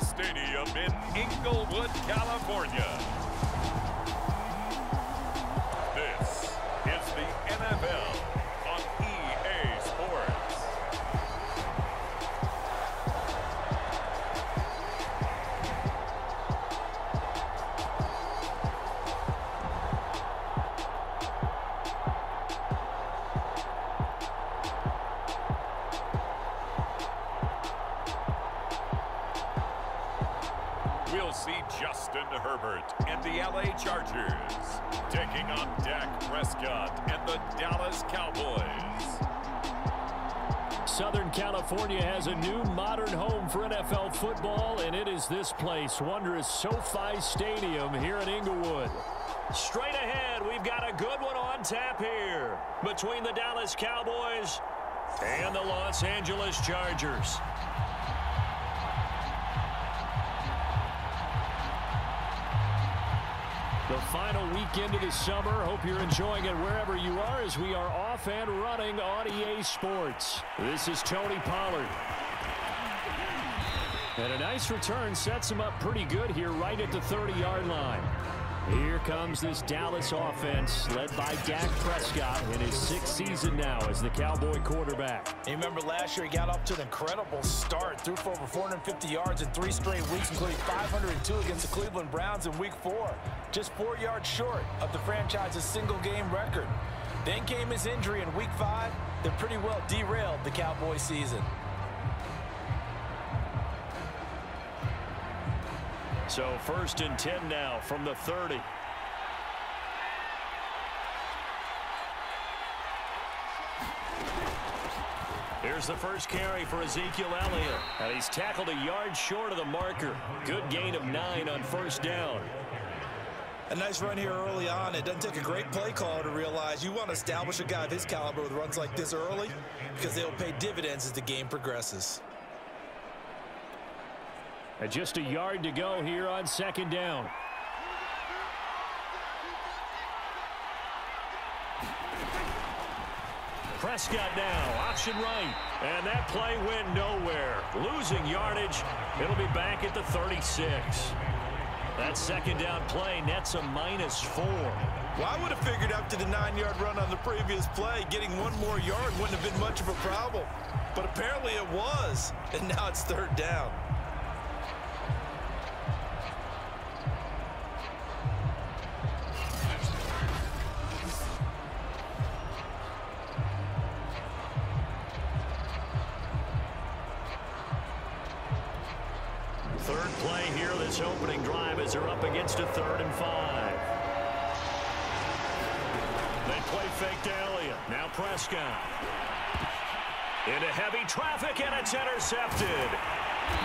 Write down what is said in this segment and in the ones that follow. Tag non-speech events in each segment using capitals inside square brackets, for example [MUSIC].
Stadium in Inglewood, California. Place, wondrous SoFi Stadium here in Inglewood. Straight ahead, we've got a good one on tap here between the Dallas Cowboys and the Los Angeles Chargers. The final weekend of the summer. Hope you're enjoying it wherever you are as we are off and running on EA Sports. This is Tony Pollard. And a nice return sets him up pretty good here right at the 30-yard line. Here comes this Dallas offense led by Dak Prescott in his sixth season now as the Cowboy quarterback. You remember last year he got off to an incredible start, threw for over 450 yards in three straight weeks, including 502 against the Cleveland Browns in week four. Just four yards short of the franchise's single-game record. Then came his injury in week five that pretty well derailed the Cowboy season. So first and 10 now from the 30. Here's the first carry for Ezekiel Elliott. And he's tackled a yard short of the marker. Good gain of nine on first down. A nice run here early on. It doesn't take a great play caller to realize you want to establish a guy of his caliber with runs like this early because they'll pay dividends as the game progresses. And just a yard to go here on second down. Prescott now, option right. And that play went nowhere. Losing yardage. It'll be back at the 36. That second down play nets a minus four. Well, I would have figured after the nine-yard run on the previous play, getting one more yard wouldn't have been much of a problem. But apparently it was, and now it's third down. Play here, this opening drive as they're up against a third and five. They play fake to Elliott. Now Prescott. Into heavy traffic, and it's intercepted.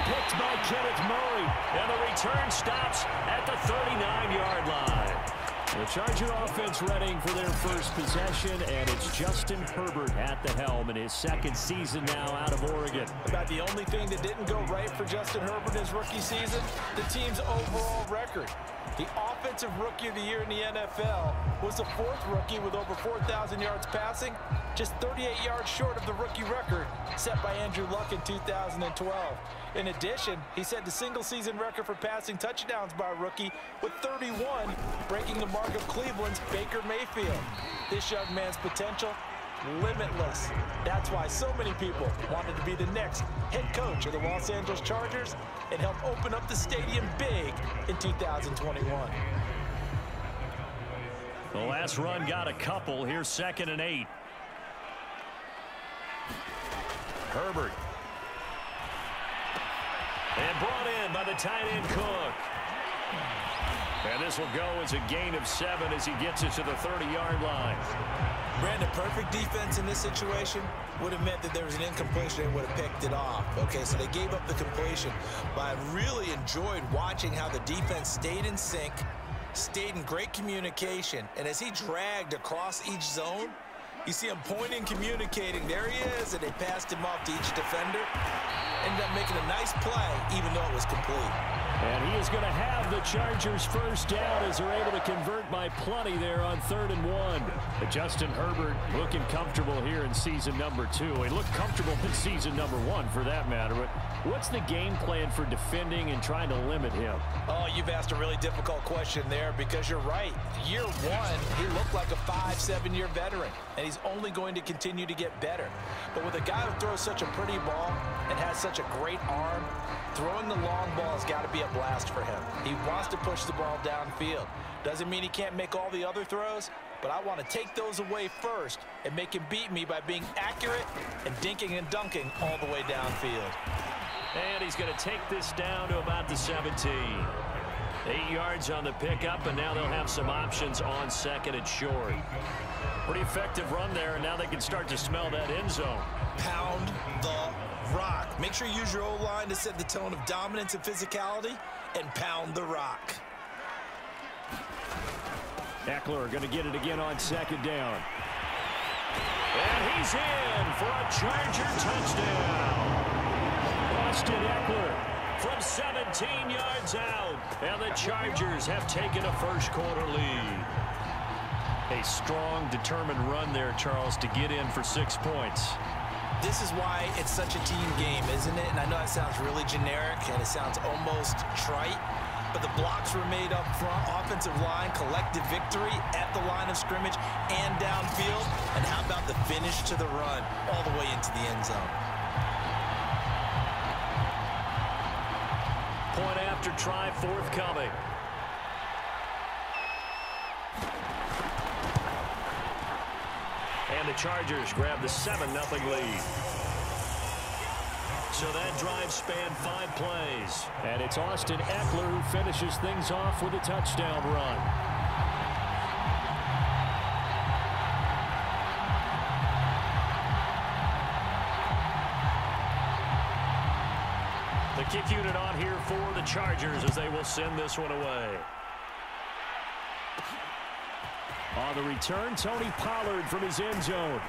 Picked by Kenneth Murray, and the return stops at the 39-yard line. The Charger offense readying for their first possession, and it's Justin Herbert at the helm in his second season now out of Oregon. About the only thing that didn't go right for Justin Herbert in his rookie season, the team's overall record. The offensive rookie of the year in the NFL was the fourth rookie with over 4,000 yards passing, just 38 yards short of the rookie record set by Andrew Luck in 2012. In addition, he set the single-season record for passing touchdowns by a rookie with 31, breaking the mark of Cleveland's Baker Mayfield. This young man's potential limitless. That's why so many people wanted to be the next head coach of the Los Angeles Chargers and help open up the stadium big in 2021. The last run got a couple. Here's second and eight. Herbert. And brought in by the tight end Cook. And this will go as a gain of seven as he gets it to the 30-yard line. Brandon, perfect defense in this situation would have meant that there was an incompletion and would have picked it off. Okay, so they gave up the completion. But I really enjoyed watching how the defense stayed in sync, stayed in great communication, and as he dragged across each zone, You see him pointing, communicating. There he is, and they passed him off to each defender. Ended up making a nice play, even though it was complete. And he is going to have the Chargers first down as they're able to convert by plenty there on third and one. But Justin Herbert looking comfortable here in season number two. He looked comfortable in season number one for that matter. But what's the game plan for defending and trying to limit him? Oh, you've asked a really difficult question there because you're right. Year one, he looked like a five, seven-year veteran, and he's only going to continue to get better. But with a guy who throws such a pretty ball and has such a great arm, throwing the long ball has got to be a blast for him. He wants to push the ball downfield. Doesn't mean he can't make all the other throws, but I want to take those away first and make him beat me by being accurate and dinking and dunking all the way downfield. And he's going to take this down to about the 17. Eight yards on the pickup, and now they'll have some options on second and short. Pretty effective run there, and now they can start to smell that end zone. Pound the rock. Make sure you use your O-line to set the tone of dominance and physicality and pound the rock. Ekeler going to get it again on second down. And he's in for a Charger touchdown. Austin Ekeler from 17 yards out. And the Chargers have taken a first quarter lead. A strong, determined run there, Charles, to get in for six points. This is why it's such a team game, isn't it? And I know that sounds really generic and it sounds almost trite, but the blocks were made up front, offensive line, collective victory at the line of scrimmage and downfield. And how about the finish to the run all the way into the end zone? Point after try forthcoming. And the Chargers grab the 7-0 lead. So that drive spanned five plays. And it's Austin Ekeler who finishes things off with a touchdown run. The kick unit on here for the Chargers as they will send this one away. On the return, Tony Pollard from his end zone.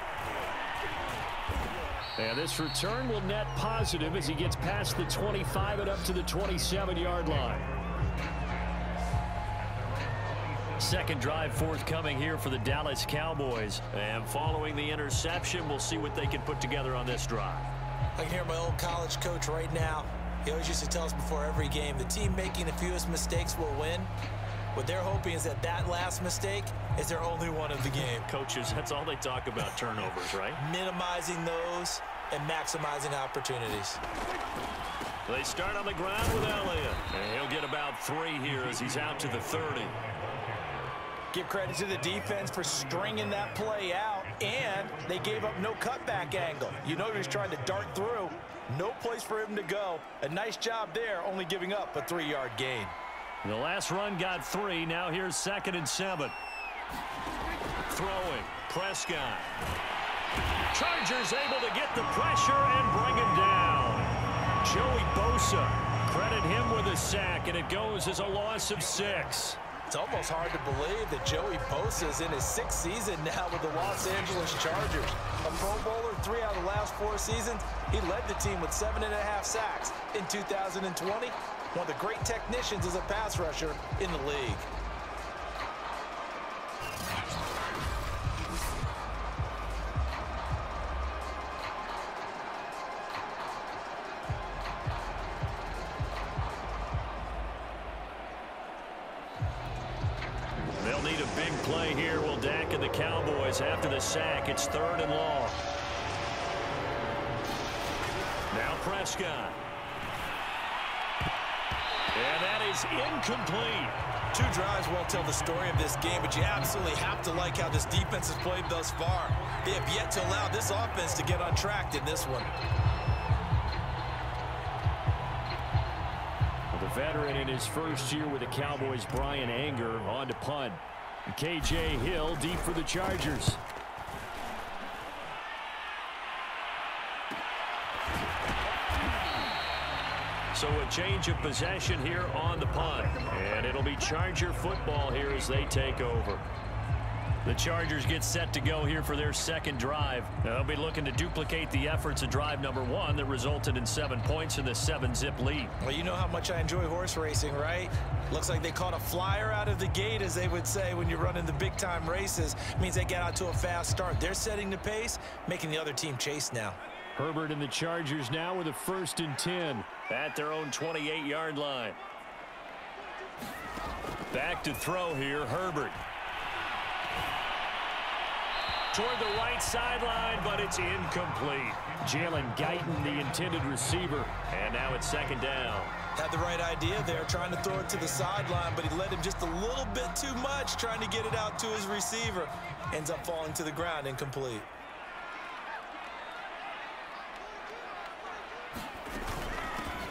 And this return will net positive as he gets past the 25 and up to the 27-yard line. Second drive forthcoming here for the Dallas Cowboys. And following the interception, we'll see what they can put together on this drive. I can hear my old college coach right now. He always used to tell us before every game, the team making the fewest mistakes will win. What they're hoping is that that last mistake is their only one of the game. [LAUGHS] Coaches, that's all they talk about, turnovers, right? Minimizing those and maximizing opportunities. They start on the ground with Elliott. And he'll get about three here as he's out to the 30. Give credit to the defense for stringing that play out, and they gave up no cutback angle. You know he was trying to dart through. No place for him to go. A nice job there, only giving up a three-yard gain. The last run got three. Now here's second and seven. Throwing. Prescott. Chargers able to get the pressure and bring him down. Joey Bosa. Credit him with a sack, and it goes as a loss of six. It's almost hard to believe that Joey Bosa is in his sixth season now with the Los Angeles Chargers. A Pro Bowler three out of the last four seasons. He led the team with seven and a half sacks in 2020 one of the great technicians as a pass rusher in the league. They'll need a big play here. Will Dak and the Cowboys after the sack. It's third and long. Now Prescott. Is incomplete. Two drives won't tell the story of this game, but you absolutely have to like how this defense has played thus far. They have yet to allow this offense to get on track in this one. The veteran in his first year with the Cowboys, Bryan Anger, on to punt. K.J. Hill deep for the Chargers. So a change of possession here on the punt. And it'll be Charger football here as they take over. The Chargers get set to go here for their second drive. They'll be looking to duplicate the efforts of drive number one that resulted in seven points in the seven-zip lead. Well, you know how much I enjoy horse racing, right? Looks like they caught a flyer out of the gate, as they would say when you're running the big-time races. It means they get out to a fast start. They're setting the pace, making the other team chase now. Herbert and the Chargers now with a first and 10 at their own 28-yard line. Back to throw here, Herbert. Toward the right sideline, but it's incomplete. Jalen Guyton, the intended receiver. And now it's second down. Had the right idea there, trying to throw it to the sideline, but he led him just a little bit too much, trying to get it out to his receiver. Ends up falling to the ground, incomplete.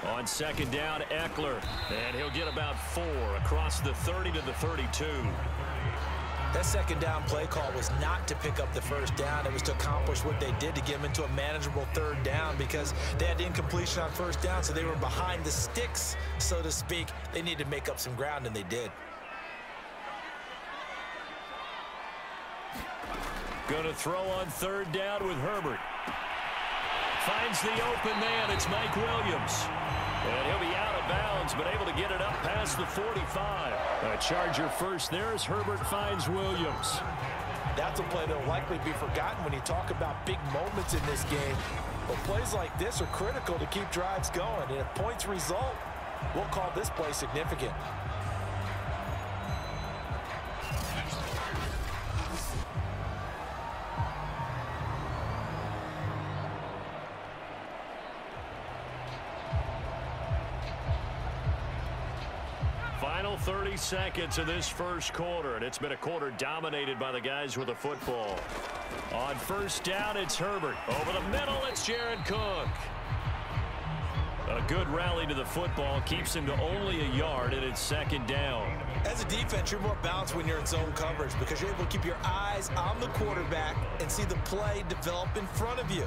On second down, Ekeler. And he'll get about four across the 30 to the 32. That second down play call was not to pick up the first down. It was to accomplish what they did to get them into a manageable third down because they had incompletion on first down, so they were behind the sticks, so to speak. They needed to make up some ground, and they did. Going to throw on third down with Herbert. Finds the open man. It's Mike Williams. And he'll be out of bounds, but able to get it up past the 45. A Charger first there as Herbert finds Williams. That's a play that will likely be forgotten when you talk about big moments in this game. But plays like this are critical to keep drives going. And if points result, we'll call this play significant. Seconds of this first quarter, and it's been a quarter dominated by the guys with the football. On first down, it's Herbert. Over the middle, it's Jared Cook. A good rally to the football keeps him to only a yard, and it's second down. As a defense, you're more balanced when you're in zone coverage because you're able to keep your eyes on the quarterback and see the play develop in front of you.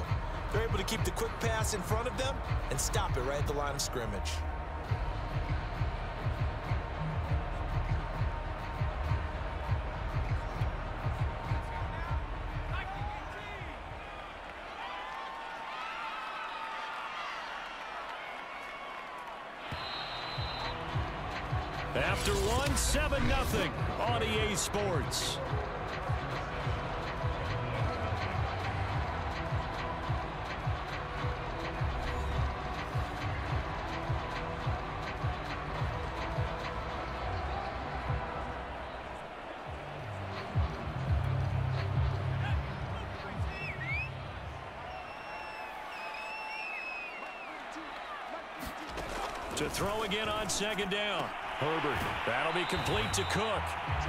They're able to keep the quick pass in front of them and stop it right at the line of scrimmage. 7-0 on EA Sports. To throw again on second down. Herbert. That'll be complete to Cook.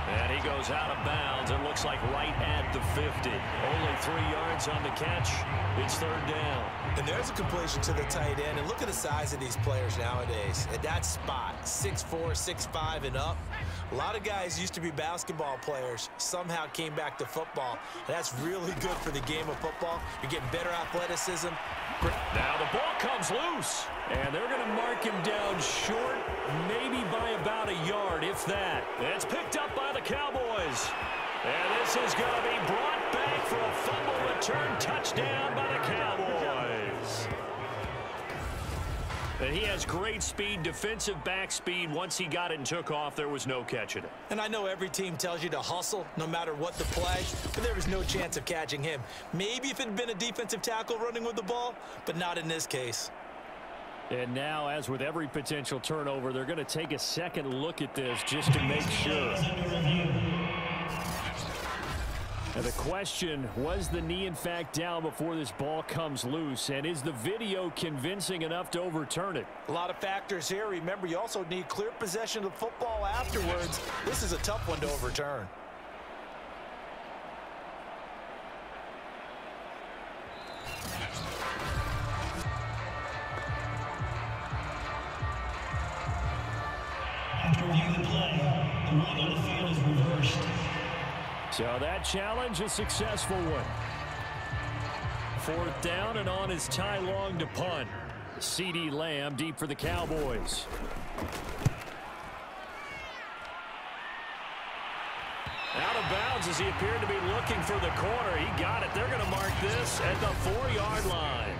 And he goes out of bounds. It looks like right at the 50. Only three yards on the catch. It's third down. And there's a completion to the tight end. And look at the size of these players nowadays. At that spot, 6'4", 6'5", and up. A lot of guys used to be basketball players, somehow came back to football. And that's really good for the game of football. You're getting better athleticism. Now the ball comes loose. And they're going to mark him down short, maybe by about a yard, if that. It's picked up by the Cowboys. And this is going to be brought back for a fumble return touchdown by the Cowboys. And he has great speed, defensive back speed. Once he got it and took off, there was no catching it. And I know every team tells you to hustle no matter what the play, but there was no chance of catching him. Maybe if it had been a defensive tackle running with the ball, but not in this case. And now, as with every potential turnover, they're going to take a second look at this just to make sure. And the question, was the knee in fact down before this ball comes loose? And is the video convincing enough to overturn it? A lot of factors here. Remember, you also need clear possession of the football afterwards. This is a tough one to overturn. After reviewing the play, So that challenge, a successful one. Fourth down and on is Ty Long to punt. CeeDee Lamb deep for the Cowboys. Out of bounds as he appeared to be looking for the corner. He got it. They're going to mark this at the four-yard line.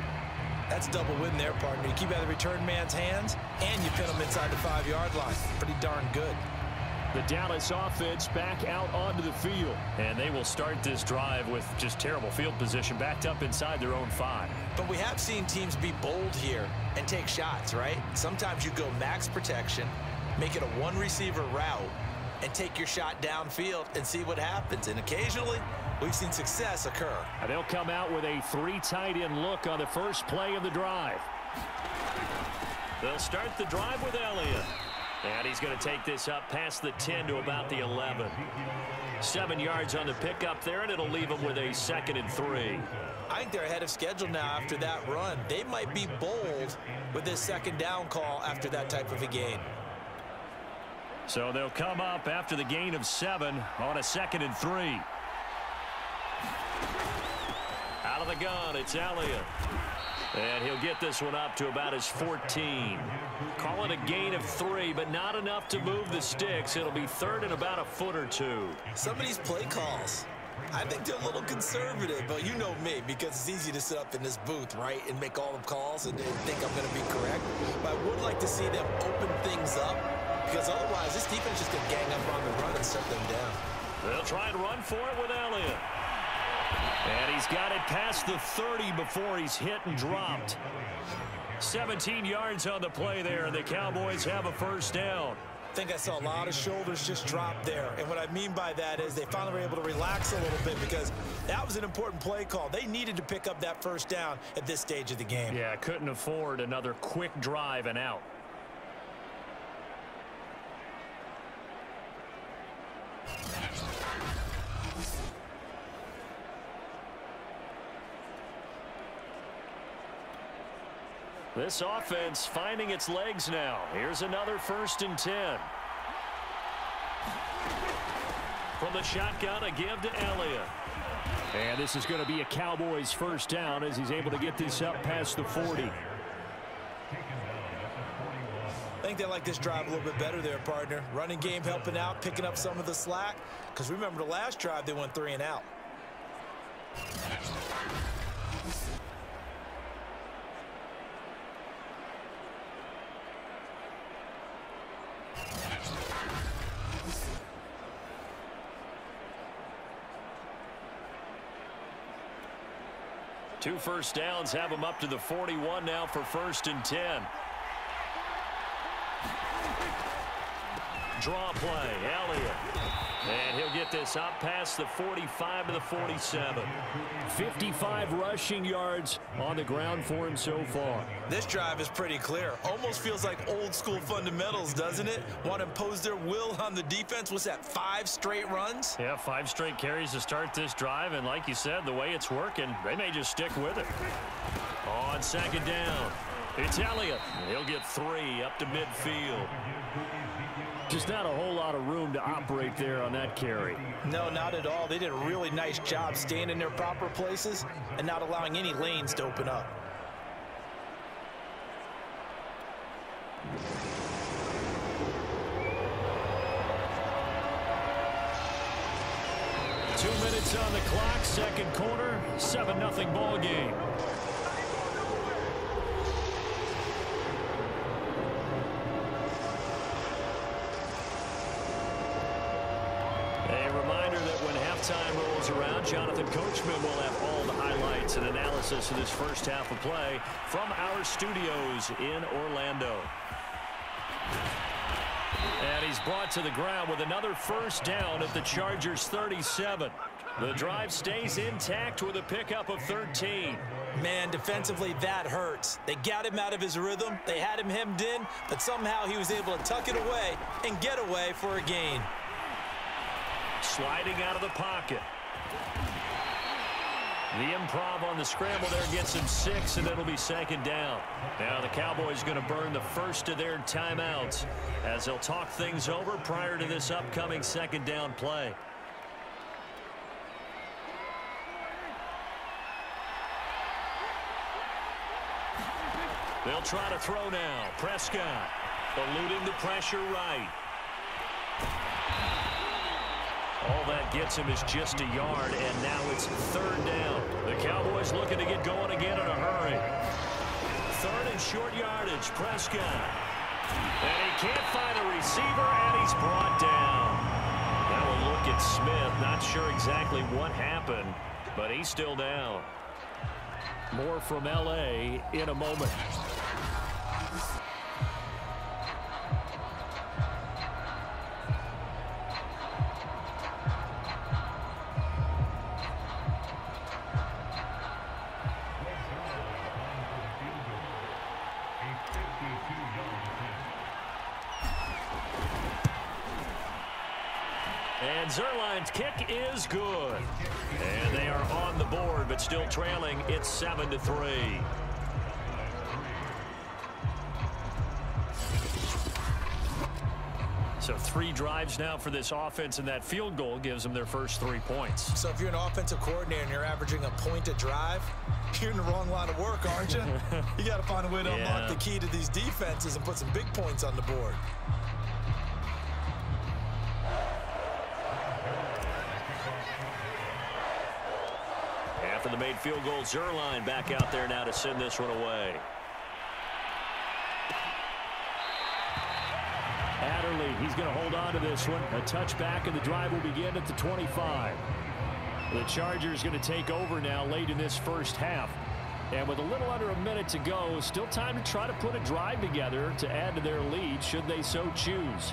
That's double win there, partner. You keep out of the return man's hands, and you pin him inside the five-yard line. Pretty darn good. The Dallas offense back out onto the field. And they will start this drive with just terrible field position backed up inside their own five. But we have seen teams be bold here and take shots, right? Sometimes you go max protection, make it a one-receiver route, and take your shot downfield and see what happens. And occasionally, we've seen success occur. They'll come out with a three tight end look on the first play of the drive. They'll start the drive with Elliott. And he's going to take this up past the 10 to about the 11. Seven yards on the pickup there, and it'll leave them with a second and three. I think they're ahead of schedule now after that run. They might be bold with this second down call after that type of a gain. So they'll come up after the gain of seven on a second and three. Out of the gun, it's Elliott. And he'll get this one up to about his 14. Call it a gain of three, but not enough to move the sticks. It'll be third and about a foot or two. Some of these play calls, I think they're a little conservative, but you know me, because it's easy to sit up in this booth, right, and make all the calls and think I'm going to be correct. But I would like to see them open things up, because otherwise this defense just going to gang up on the run and shut them down. They'll try and run for it with Elliott. And he's got it past the 30 before he's hit and dropped. 17 yards on the play there, and the Cowboys have a first down. I think I saw a lot of shoulders just drop there. And what I mean by that is they finally were able to relax a little bit because that was an important play call. They needed to pick up that first down at this stage of the game. Yeah, couldn't afford another quick drive and out. This offense finding its legs now. Here's another first and 10. From the shotgun, a give to Elliott. And this is going to be a Cowboys first down as he's able to get this up past the 40. I think they like this drive a little bit better there, partner. Running game helping out, picking up some of the slack. Because remember the last drive, they went three and out. Two first downs have him up to the 41 now for first and 10. Draw play, Elliott. And he'll get this up past the 45 to the 47. 55 rushing yards on the ground for him so far. This drive is pretty clear. Almost feels like old school fundamentals, doesn't it? Want to impose their will on the defense. What's that, five straight runs? Yeah, five straight carries to start this drive. And like you said, the way it's working, they may just stick with it. On second down, it's Elliott. He'll get three up to midfield. Just not a whole lot of room to operate there on that carry. No, not at all. They did a really nice job staying in their proper places and not allowing any lanes to open up. Two minutes on the clock, second quarter, 7-0 ball game. Halftime rolls around, Jonathan Coachman will have all the highlights and analysis of this first half of play from our studios in Orlando. And he's brought to the ground with another first down at the Chargers 37. The drive stays intact with a pickup of 13. Man, defensively, that hurts. They got him out of his rhythm. They had him hemmed in, but somehow he was able to tuck it away and get away for a gain. Sliding out of the pocket. The improv on the scramble there gets him six, and it'll be second down. Now the Cowboys going to burn the first of their timeouts as they'll talk things over prior to this upcoming second down play. They'll try to throw now. Prescott eluding the pressure right. Gets him is just a yard, and now it's third down. The Cowboys looking to get going again in a hurry. Third and short yardage, Prescott. And he can't find a receiver, and he's brought down. Now a look at Smith. Not sure exactly what happened, but he's still down. More from L.A. in a moment. 7 to three. So three drives now for this offense, and that field goal gives them their first three points. So if you're an offensive coordinator and you're averaging a point a drive, you're in the wrong line of work, aren't you? [LAUGHS] you got to find a way to Yeah. unlock the key to these defenses and put some big points on the board. The made field goal, Zuerlein back out there now to send this one away. Adderley, he's going to hold on to this one. A touchback, and the drive will begin at the 25. The Chargers going to take over now late in this first half. And with a little under a minute to go, still time to try to put a drive together to add to their lead should they so choose.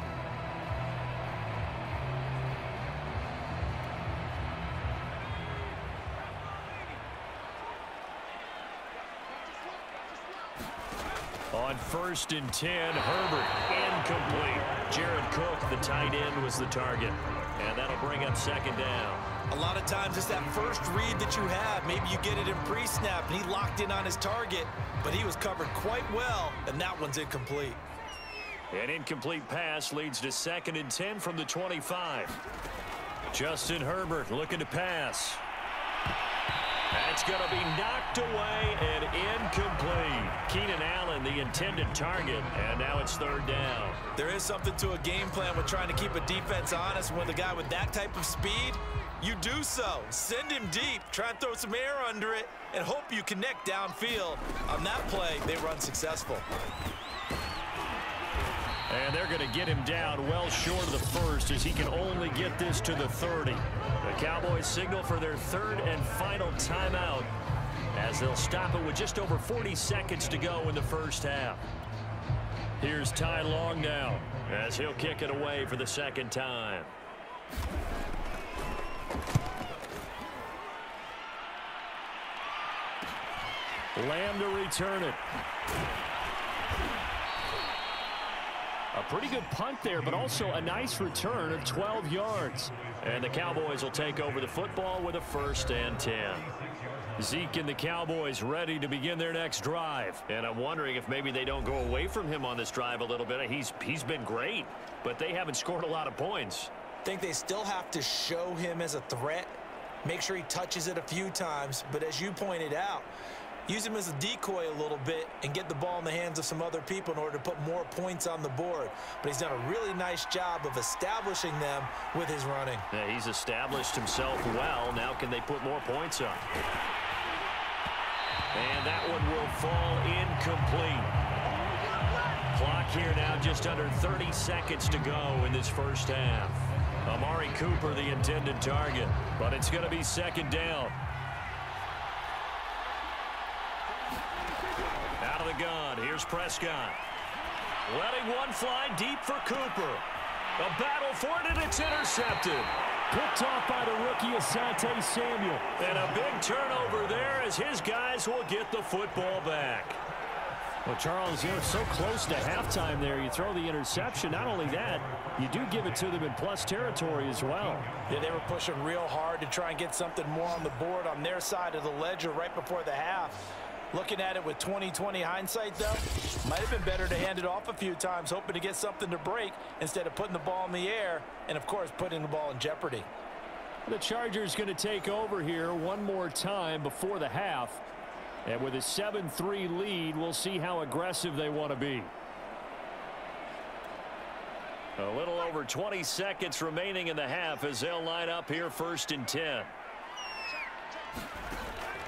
First and 10, Herbert incomplete. Jared Cook, the tight end, was the target. And that'll bring up second down. A lot of times it's that first read that you have. Maybe you get it in pre-snap and he locked in on his target, but he was covered quite well, and that one's incomplete. An incomplete pass leads to second and 10 from the 25. Justin Herbert looking to pass. That's going to be knocked away and incomplete. Keenan Allen, the intended target, and now it's third down. There is something to a game plan with trying to keep a defense honest. When the guy with that type of speed, you do so. Send him deep, try and throw some air under it, and hope you connect downfield. On that play, they run successful. And they're going to get him down well short of the first as he can only get this to the 30. The Cowboys signal for their third and final timeout as they'll stop it with just over 40 seconds to go in the first half. Here's Ty Long now as he'll kick it away for the second time. Lamb to return it. A pretty good punt there, but also a nice return of 12 yards. And the Cowboys will take over the football with a first and 10. Zeke and the Cowboys ready to begin their next drive. And I'm wondering if maybe they don't go away from him on this drive a little bit. He's He's been great, but they haven't scored a lot of points. I think they still have to show him as a threat, make sure he touches it a few times, but as you pointed out, use him as a decoy a little bit and get the ball in the hands of some other people in order to put more points on the board. But he's done a really nice job of establishing them with his running. Yeah, he's established himself well. Now can they put more points up? And that one will fall incomplete. Clock here now just under 30 seconds to go in this first half. Amari Cooper the intended target, but it's going to be second down. The gun, here's Prescott. Letting one fly deep for Cooper. A battle for it, and it's intercepted. Picked off by the rookie Asante Samuel. And a big turnover there as his guys will get the football back. Well, Charles, you're so close to halftime there. You throw the interception. Not only that, you do give it to them in plus territory as well. Yeah, they were pushing real hard to try and get something more on the board on their side of the ledger right before the half. Looking at it with 20-20 hindsight, though, might have been better to hand it off a few times, hoping to get something to break instead of putting the ball in the air and, of course, putting the ball in jeopardy. The Chargers going to take over here one more time before the half. And with a 7-3 lead, we'll see how aggressive they want to be. A little over 20 seconds remaining in the half as they'll line up here first and 10.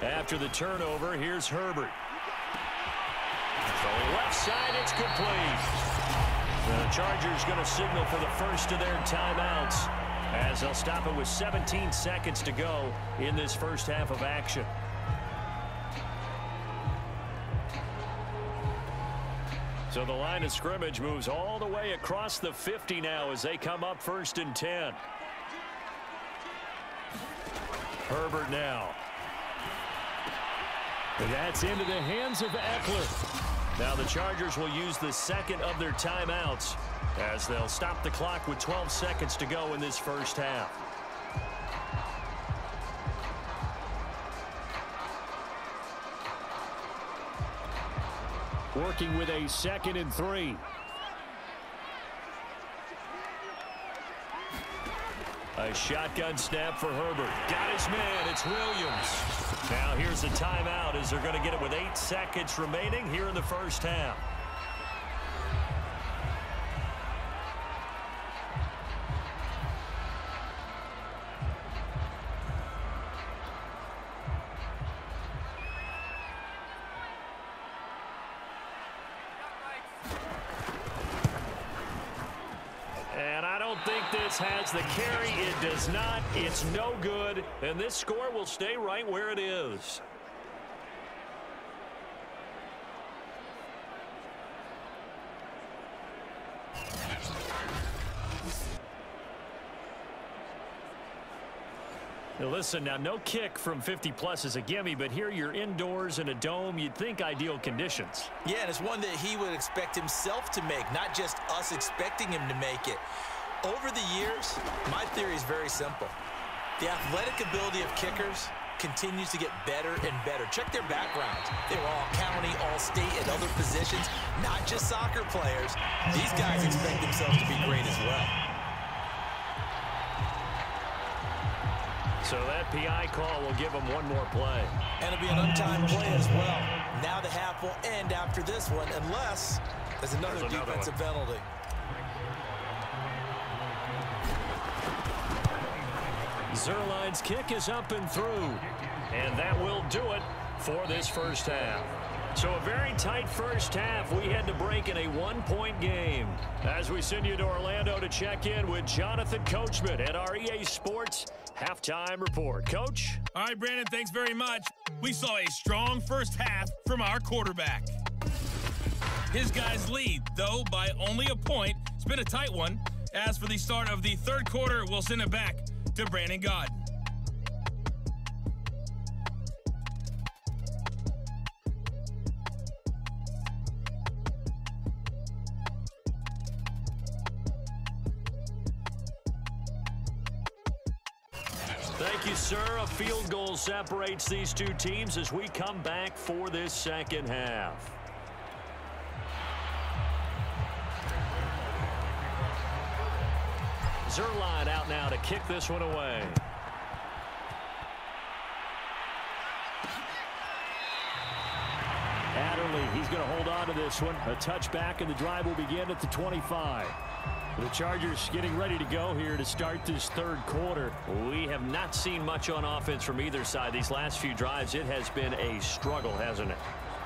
After the turnover, here's Herbert. The left side, it's complete. The Chargers going to signal for the first of their timeouts as they'll stop it with 17 seconds to go in this first half of action. So the line of scrimmage moves all the way across the 50 now as they come up first and 10. Herbert now. That's into the hands of Ekeler. Now the Chargers will use the second of their timeouts as they'll stop the clock with 12 seconds to go in this first half. Working with a second and three. A shotgun snap for Herbert. Got his man. It's Williams. Now here's a timeout as they're going to get it with eight seconds remaining here in the first half. The carry. It does not. It's no good. And this score will stay right where it is. Now listen, now no kick from 50 plus is a gimme, but here you're indoors in a dome. You'd think ideal conditions. Yeah, and it's one that he would expect himself to make, not just us expecting him to make it. Over the years, my theory is very simple. The athletic ability of kickers continues to get better and better. Check their backgrounds. They were all county, all state, and other positions, not just soccer players. These guys expect themselves to be great as well. So that PI call will give them one more play. And it'll be an untimed play as well. Now the half will end after this one, unless there's another, there's another defensive one. penalty. Zuerlein's kick is up and through. And that will do it for this first half. So a very tight first half. We had to break in a one-point game. As we send you to Orlando to check in with Jonathan Coachman at our EA Sports Halftime Report. Coach? All right, Brandon, thanks very much. We saw a strong first half from our quarterback. His guys lead, though, by only a point. It's been a tight one. As for the start of the third quarter, we'll send it back to Brandon Gaudin. Thank you, sir. A field goal separates these two teams as we come back for this second half. Zuerlein out now to kick this one away. Adderley, he's going to hold on to this one. A touchback, and the drive will begin at the 25. The Chargers getting ready to go here to start this third quarter. We have not seen much on offense from either side. These last few drives, it has been a struggle, hasn't it?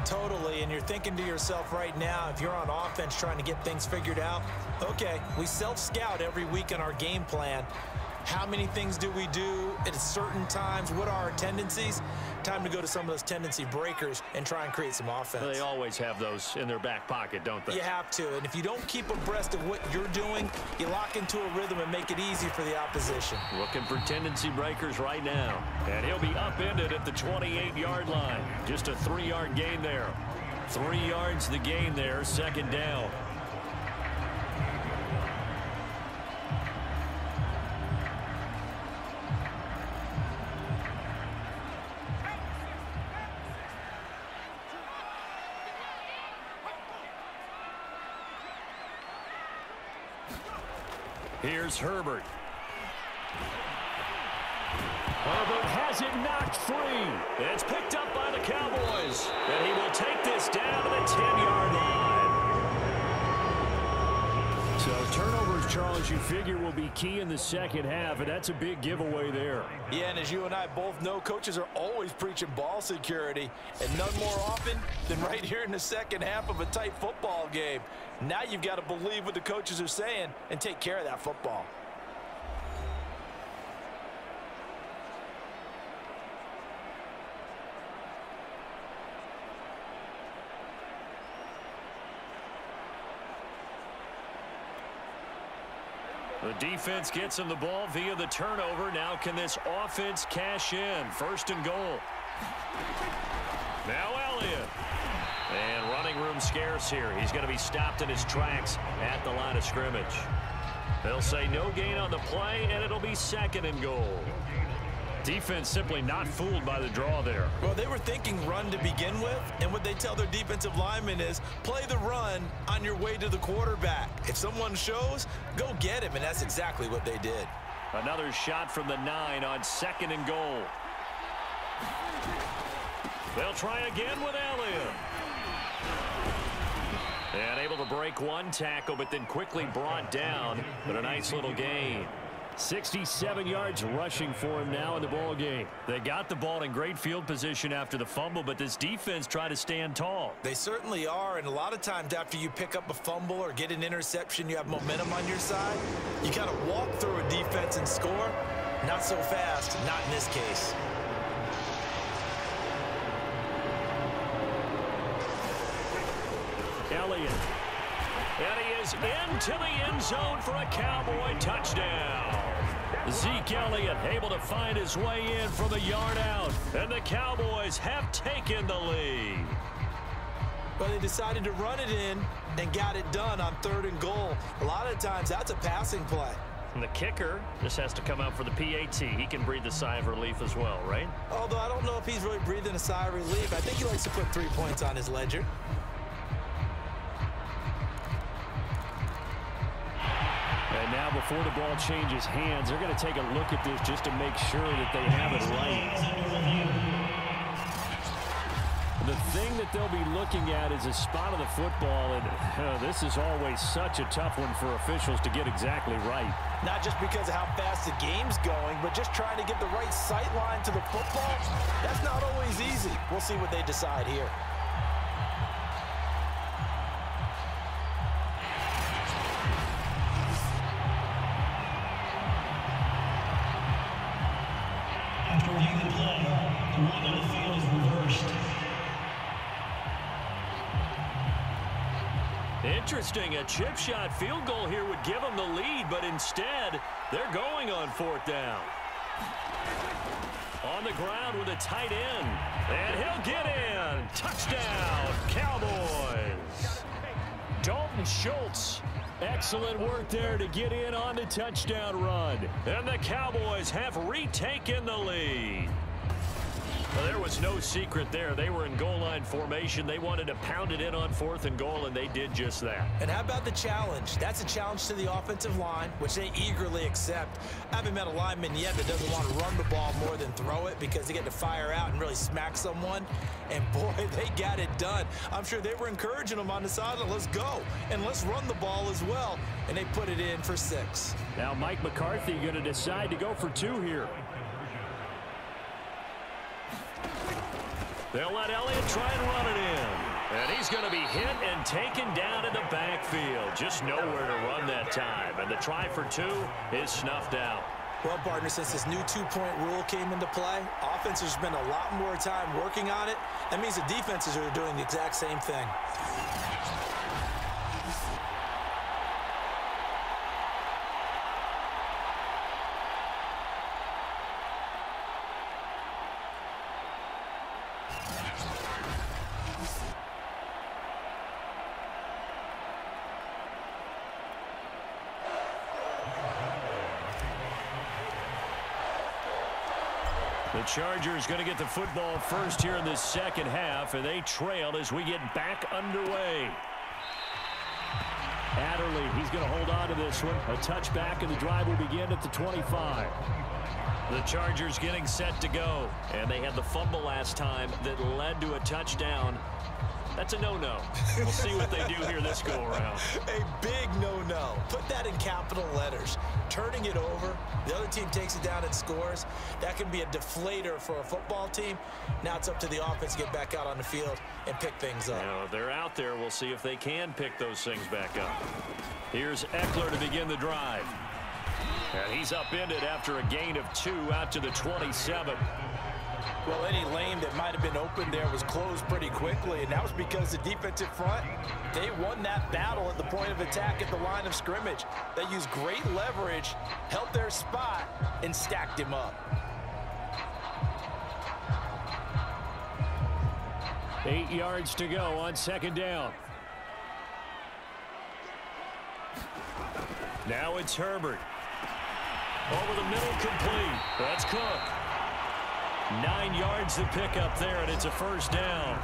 Totally, and you're thinking to yourself right now, if you're on offense trying to get things figured out, okay, we self-scout every week in our game plan. How many things do we do at certain times? What are our tendencies? Time to go to some of those tendency breakers and try and create some offense. They always have those in their back pocket, don't they? You have to. And if you don't keep abreast of what you're doing, you lock into a rhythm and make it easy for the opposition. Looking for tendency breakers right now. And he'll be upended at the 28-yard line. Just a three-yard gain there. Three yards the gain there, second down. Here's Herbert. It knocked free. It's picked up by the Cowboys. And he will take this down to the 10-yard line. So turnovers, Charles, you figure will be key in the second half, and that's a big giveaway there. Yeah, and as you and I both know, coaches are always preaching ball security, and none more often than right here in the second half of a tight football game. Now you've got to believe what the coaches are saying and take care of that football. Defense gets him the ball via the turnover. Now can this offense cash in? First and goal. Now Elliott. And running room scarce here. He's going to be stopped in his tracks at the line of scrimmage. They'll say no gain on the play, and it'll be second and goal. Defense simply not fooled by the draw there. Well, they were thinking run to begin with, and what they tell their defensive linemen is play the run on your way to the quarterback. If someone shows, go get him, and that's exactly what they did. Another shot from the nine on second and goal. They'll try again with Elliott. And able to break one tackle, but then quickly brought down. But a nice little gain. 67 yards rushing for him now in the ball game. They got the ball in great field position after the fumble, but this defense tried to stand tall. They certainly are, and a lot of times after you pick up a fumble or get an interception, you have momentum on your side. You kind of walk through a defense and score. Not so fast, not in this case. Elliott. And he is into the end zone for a Cowboy touchdown. Zeke Elliott able to find his way in from a yard out. And the Cowboys have taken the lead. But they decided to run it in and got it done on third and goal. A lot of times that's a passing play. And the kicker just has to come out for the PAT. He can breathe a sigh of relief as well, right? Although I don't know if he's really breathing a sigh of relief. I think he likes to put three points on his ledger. And now before the ball changes hands, they're going to take a look at this just to make sure that they have it right. The thing that they'll be looking at is a spot of the football, and uh, this is always such a tough one for officials to get exactly right. Not just because of how fast the game's going, but just trying to get the right sight line to the football. That's not always easy. We'll see what they decide here. A chip shot field goal here would give them the lead, but instead, they're going on fourth down. On the ground with a tight end. And he'll get in. Touchdown, Cowboys. Dalton Schultz. Excellent work there to get in on the touchdown run. And the Cowboys have retaken the lead. Well, there was no secret there. They were in goal line formation. They wanted to pound it in on fourth and goal, and they did just that. And how about the challenge? That's a challenge to the offensive line, which they eagerly accept. I haven't met a lineman yet that doesn't want to run the ball more than throw it because they get to fire out and really smack someone. And boy, [LAUGHS] they got it done. I'm sure they were encouraging them on the sideline. Let's go. And let's run the ball as well. And they put it in for six. Now Mike McCarthy going to decide to go for two here. They'll let Elliott try and run it in. And he's going to be hit and taken down in the backfield. Just nowhere to run that time. And the try for two is snuffed out. Well, partner, since this new two-point rule came into play, offenses spend a lot more time working on it. That means the defenses are doing the exact same thing. Chargers going to get the football first here in the second half, and they trail as we get back underway. Adderley, he's going to hold on to this one. A touchback, and the drive will begin at the 25. The Chargers getting set to go, and they had the fumble last time that led to a touchdown. That's a no-no. We'll see what they do here this go-around. [LAUGHS] A big no-no. Put that in capital letters. Turning it over, the other team takes it down and scores. That can be a deflator for a football team. Now it's up to the offense to get back out on the field and pick things up. Now, they're out there, we'll see if they can pick those things back up. Here's Ekeler to begin the drive. And he's upended after a gain of two out to the 27. Well, any lane that might have been open there was closed pretty quickly, and that was because the defensive front, they won that battle at the point of attack at the line of scrimmage. They used great leverage, held their spot, and stacked him up. Eight yards to go on second down. Now it's Herbert. Over the middle, complete. That's Cook. Nine yards to pick up there, and it's a first down.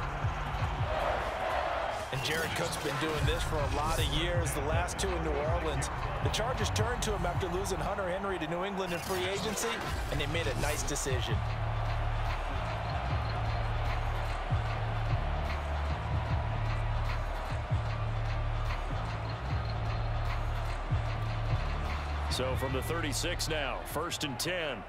And Jared Cook's been doing this for a lot of years, the last two in New Orleans. The Chargers turned to him after losing Hunter Henry to New England in free agency, and they made a nice decision. So from the 36 now, first and 10.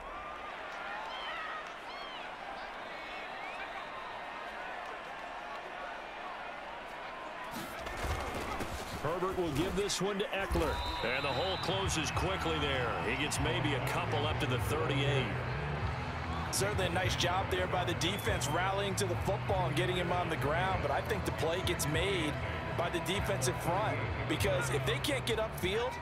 Herbert will give this one to Ekeler. And the hole closes quickly there. He gets maybe a couple up to the 38. Certainly a nice job there by the defense rallying to the football and getting him on the ground, but I think the play gets made by the defensive front because if they can't get upfield,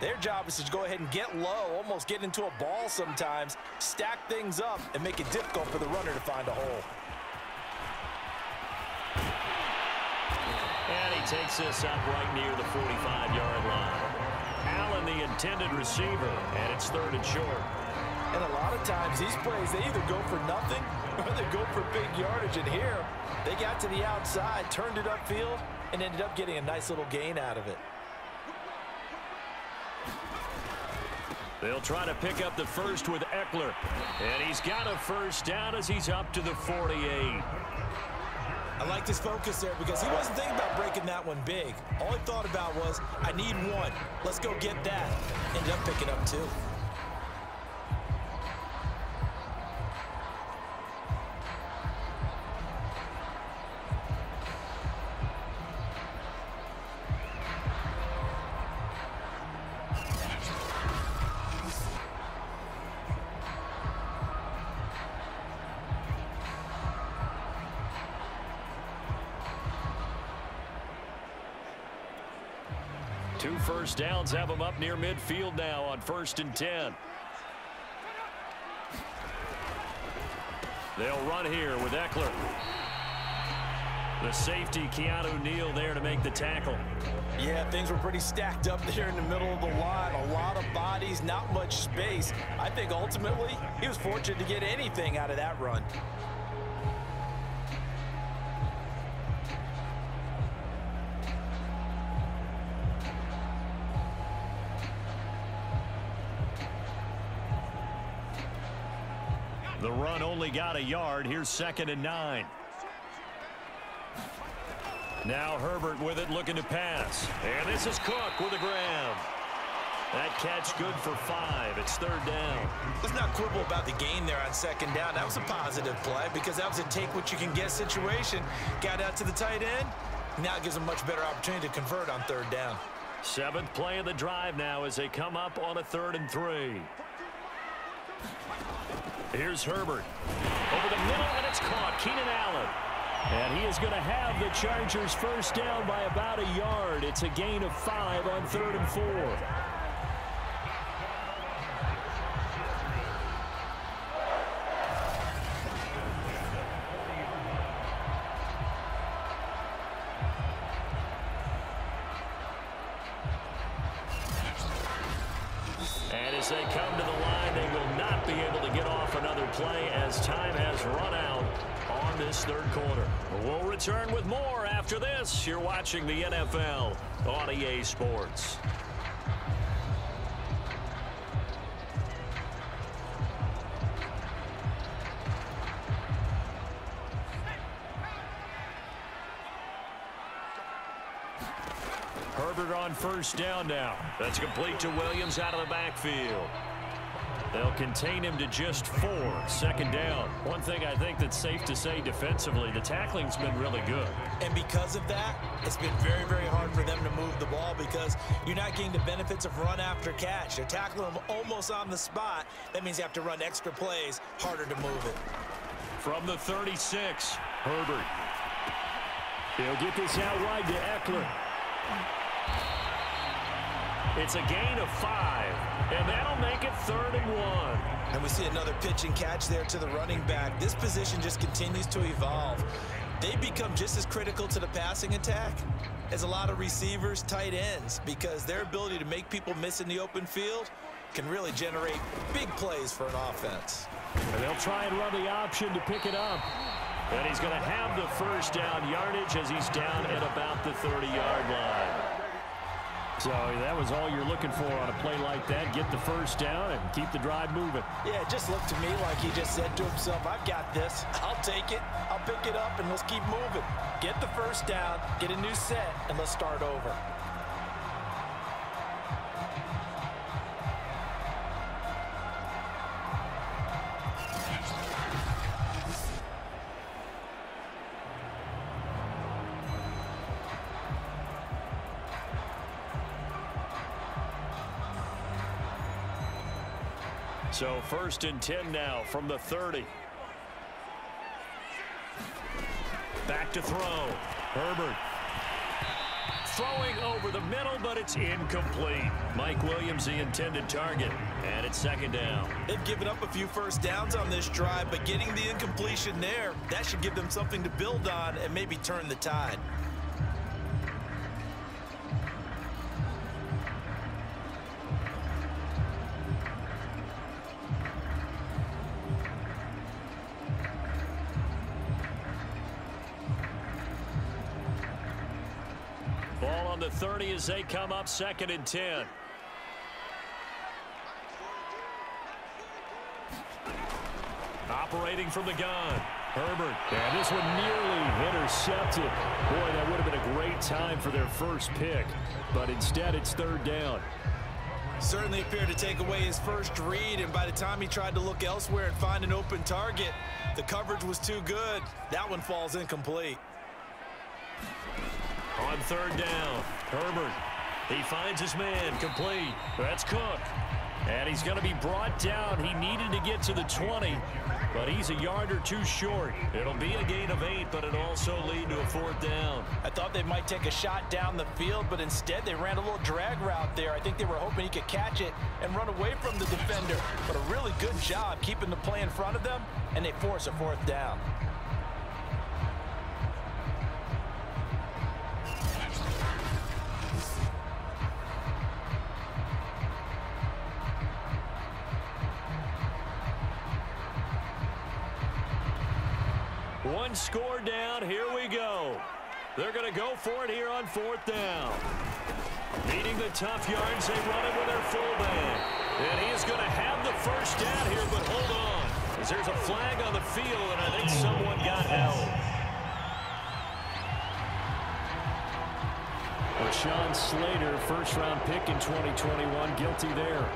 their job is to go ahead and get low, almost get into a ball sometimes, stack things up, and make it difficult for the runner to find a hole. Takes this up right near the 45-yard line. Allen, the intended receiver, and it's third and short. And a lot of times these plays, they either go for nothing [LAUGHS] or they go for big yardage. And here, they got to the outside, turned it upfield, and ended up getting a nice little gain out of it. They'll try to pick up the first with Ekeler. And he's got a first down as he's up to the 48. I liked his focus there because he wasn't thinking about breaking that one big. All he thought about was, I need one. Let's go get that. Ended up picking up two. First downs have them up near midfield now on first and 10. They'll run here with Ekeler. The safety, Keanu Neal, there to make the tackle. Yeah, things were pretty stacked up there in the middle of the line. A lot of bodies, not much space. I think ultimately he was fortunate to get anything out of that run. Yard. Here's second and nine. Now Herbert with it looking to pass. And this is Cook with a grab. That catch good for five. It's third down. Let's not quibble about the game there on second down. That was a positive play because that was a take what you can get situation. Got out to the tight end. Now it gives them much better opportunity to convert on third down. Seventh play of the drive now as they come up on a third and three. Here's Herbert. Over the middle, and it's caught. Keenan Allen. And he is going to have the Chargers first down by about a yard. It's a gain of five on third and four. boards. Herbert on first down now. That's complete to Williams out of the backfield. They'll contain him to just four. Second down. One thing I think that's safe to say defensively, the tackling's been really good. And because of that, it's been very, very hard for them to move the ball because you're not getting the benefits of run after catch. They're tackling them almost on the spot. That means you have to run extra plays, harder to move it. From the 36, Herbert. He'll get this out wide to Ekeler. It's a gain of five, and that'll make it third and one. And we see another pitch and catch there to the running back. This position just continues to evolve. They become just as critical to the passing attack as a lot of receivers, tight ends, because their ability to make people miss in the open field can really generate big plays for an offense. And they'll try and run the option to pick it up. And he's going to have the first down yardage as he's down at about the 30-yard line. So that was all you're looking for on a play like that. Get the first down and keep the drive moving. Yeah, it just looked to me like he just said to himself, I've got this. I'll take it. I'll pick it up, and let's keep moving. Get the first down, get a new set, and let's start over. So first and 10 now from the 30. Back to throw. Herbert. Throwing over the middle, but it's incomplete. Mike Williams, the intended target. And it's second down. They've given up a few first downs on this drive, but getting the incompletion there, that should give them something to build on and maybe turn the tide. 30 as they come up second and 10. Operating from the gun. Herbert. And this one nearly intercepted. Boy, that would have been a great time for their first pick. But instead, it's third down. Certainly appeared to take away his first read, and by the time he tried to look elsewhere and find an open target, the coverage was too good. That one falls incomplete. On third down, Herbert. He finds his man complete. That's Cook. And he's going to be brought down. He needed to get to the 20, but he's a yard or two short. It'll be a gain of eight, but it also lead to a fourth down. I thought they might take a shot down the field, but instead they ran a little drag route there. I think they were hoping he could catch it and run away from the defender. But a really good job keeping the play in front of them, and they force a fourth down. One score down. Here we go. They're going to go for it here on fourth down. Needing the tough yards, they run it with their fullback. And he is going to have the first down here, but hold on. As there's a flag on the field, and I think someone got held. Sean Slater, first round pick in 2021, guilty there.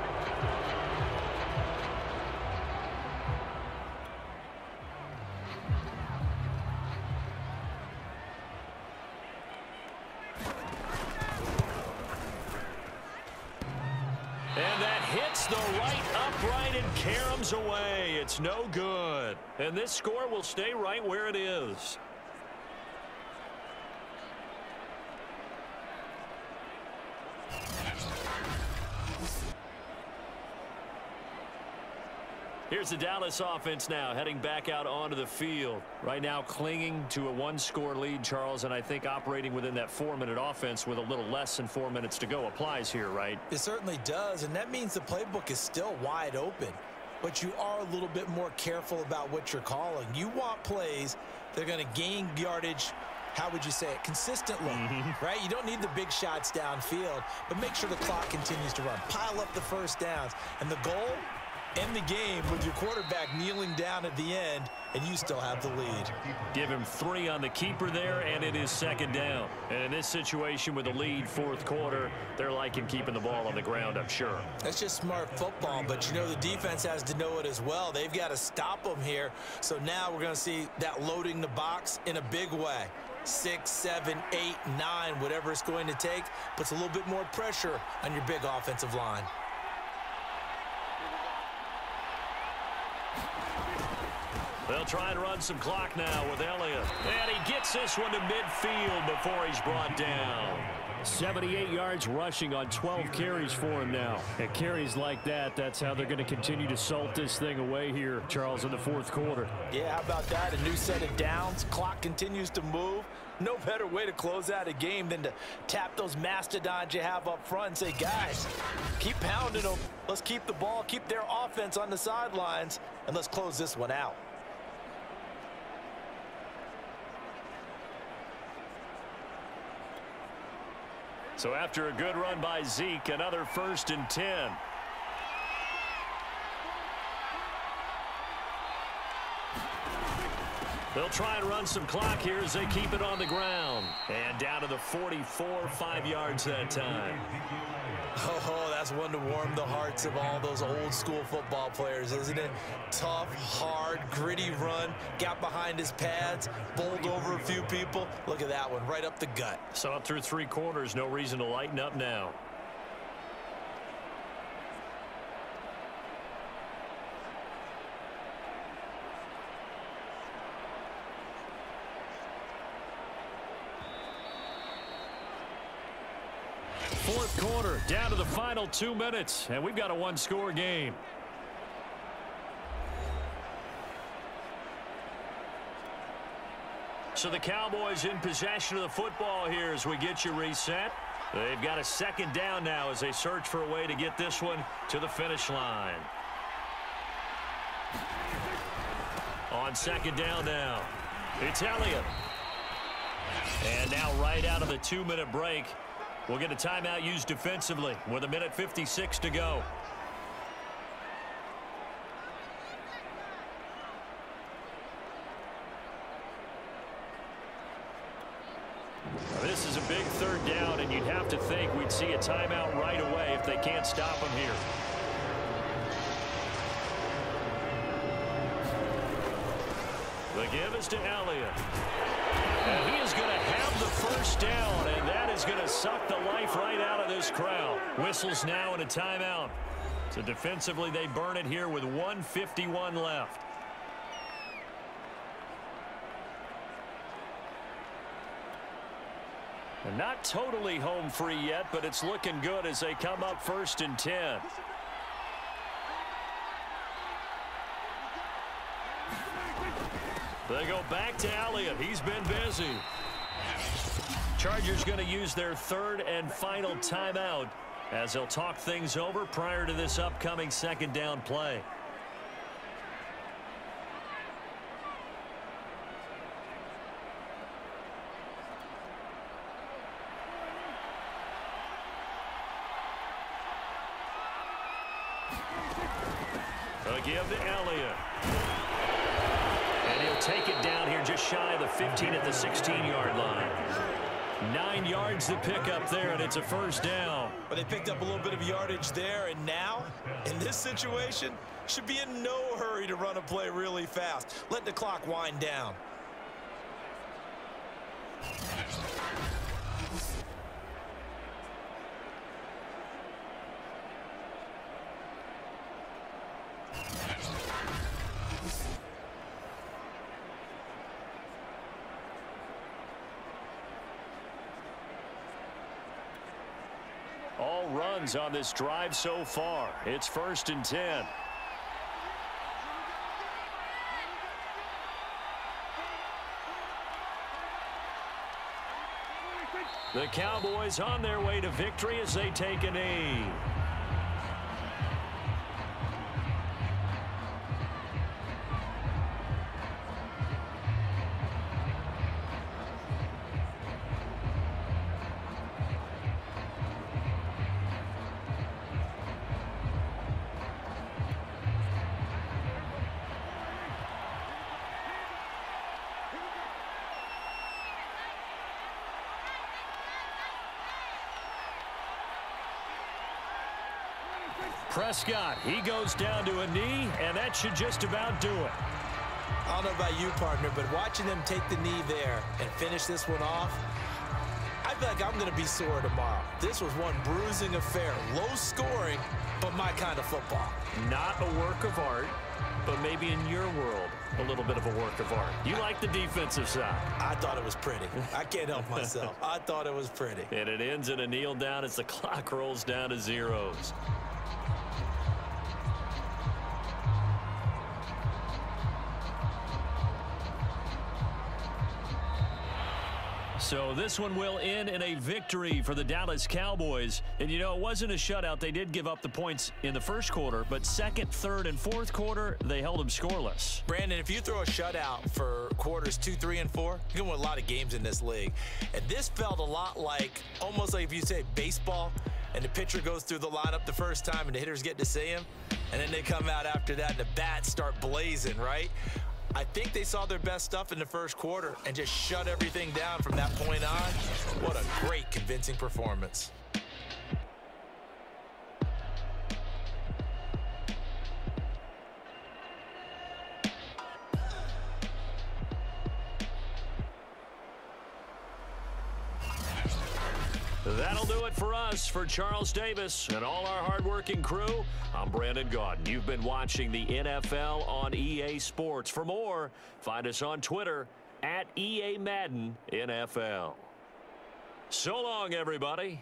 Away. It's no good. And this score will stay right where it is. Here's the Dallas offense now heading back out onto the field. Right now clinging to a one-score lead, Charles, and I think operating within that four-minute offense with a little less than four minutes to go applies here, right? It certainly does, and that means the playbook is still wide open. But you are a little bit more careful about what you're calling. You want plays that are going to gain yardage how would you say it, consistently, mm-hmm. right? You don't need the big shots downfield, but make sure the clock continues to run. Pile up the first downs. And the goal end the game with your quarterback kneeling down at the end, and you still have the lead. Give him three on the keeper there, and it is second down. And in this situation with the lead fourth quarter, they're liking keeping the ball on the ground, I'm sure. That's just smart football, but you know the defense has to know it as well. They've got to stop them here. So now we're going to see that loading the box in a big way. Six, seven, eight, nine, whatever it's going to take, puts a little bit more pressure on your big offensive line. They'll try and run some clock now with Elliott. And he gets this one to midfield before he's brought down. 78 yards rushing on 12 carries for him now. And carries like that, that's how they're going to continue to salt this thing away here, Charles, in the fourth quarter. Yeah, how about that? A new set of downs. Clock continues to move. No better way to close out a game than to tap those mastodons you have up front and say, guys, keep pounding them. Let's keep the ball, keep their offense on the sidelines, and let's close this one out. So after a good run by Zeke, another first and 10. They'll try and run some clock here as they keep it on the ground. And down to the 44, five yards that time. Oh, that's one to warm the hearts of all those old school football players, isn't it? Tough, hard, gritty run, got behind his pads, bowled over a few people. Look at that one, right up the gut. So up through three quarters, no reason to lighten up now. Fourth quarter, down to the final two minutes, and we've got a one-score game. So the Cowboys in possession of the football here as we get you reset. They've got a second down now as they search for a way to get this one to the finish line. On second down now, it's Elliott. And now right out of the two-minute break, we'll get a timeout used defensively with a minute 56 to go. This is a big third down, and you'd have to think we'd see a timeout right away if they can't stop them here. The give is to Elliott. And he is going to have the first down, and that is going to suck the life right out of this crowd. Whistles now and a timeout. So defensively, they burn it here with 151 left. And not totally home free yet, but it's looking good as they come up first and 10. They go back to Elliott. He's been busy. Chargers going to use their third and final timeout as they'll talk things over prior to this upcoming second down play. A give to Elliott. And he'll take it down here just shy of the 15 at the 16-yard line. Nine yards to pick up there, and it's a first down. But they picked up a little bit of yardage there, and now, in this situation, should be in no hurry to run a play really fast. Let the clock wind down. All runs on this drive so far. It's first and 10. The Cowboys on their way to victory as they take a knee. Prescott, he goes down to a knee, and that should just about do it. I don't know about you, partner, but watching them take the knee there and finish this one off, I feel like I'm going to be sore tomorrow. This was one bruising affair. Low scoring, but my kind of football. Not a work of art, but maybe in your world, a little bit of a work of art. You like the defensive side. I thought it was pretty. I can't help [LAUGHS] myself. I thought it was pretty. And it ends in a kneel down as the clock rolls down to zeros. So this one will end in a victory for the Dallas Cowboys. And you know, it wasn't a shutout. They did give up the points in the first quarter, but second, third, and fourth quarter, they held them scoreless. Brandon, if you throw a shutout for quarters two, three, and four, you're can win a lot of games in this league. And this felt a lot like, almost like if you say baseball, and the pitcher goes through the lineup the first time and the hitters get to see him, and then they come out after that and the bats start blazing, right? I think they saw their best stuff in the first quarter and just shut everything down from that point on. What a great, convincing performance. That'll do it for us, for Charles Davis and all our hardworking crew. I'm Brandon Gaudin. You've been watching the NFL on EA Sports. For more, find us on Twitter at EA Madden NFL. So long, everybody.